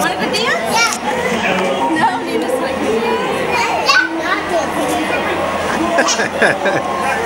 Want to dance? Yeah. No, you just like, yeah. Not dancing.